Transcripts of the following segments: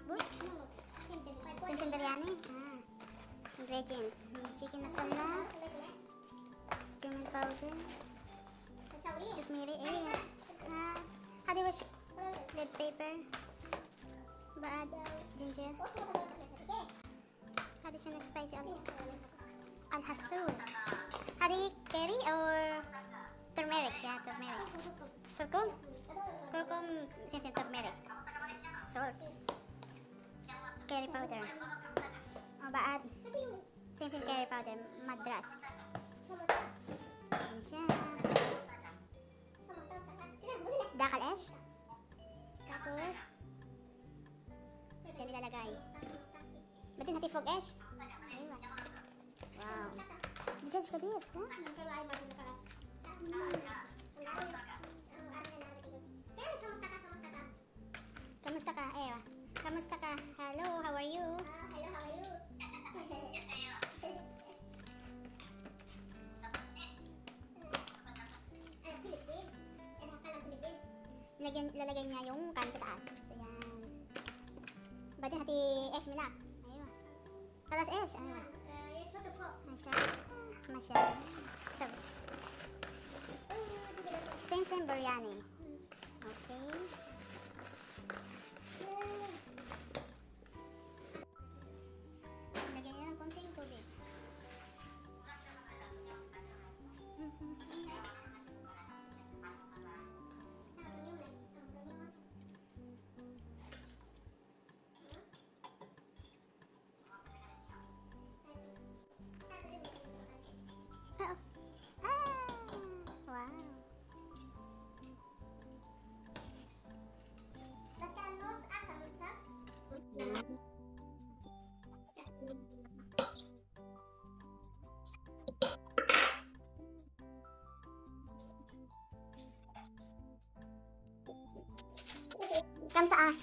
makbus? Simsim biryani? Ah. Ingredients. Chicken masala. Cumin powder. Rosemary. Eh. Ah. Hadi wash. Red paper. Baad. Ginger. Na spicy ulit. Al-hasul. Hadi curry or turmeric? Yeah, turmeric. Kurkum? Kurkum, simsim turmeric. Salt. Curry powder. Oh, baad. Simsim curry powder. Madras. Yan siya. Dakal ash. Tapos, dyan nilalagay. Ba't din natin frog ash? Aywa. Wow. Di-judge ka, Dips, ha? Kamusta Lagyan, lalagay niya yung kan sa taas. Ayan. Ba't hati ash minak? Aywa. Kalas ash, aywa. Masya. Masya. So, same same biryani. Okay. Kamsa ah.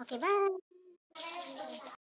Okay, bye.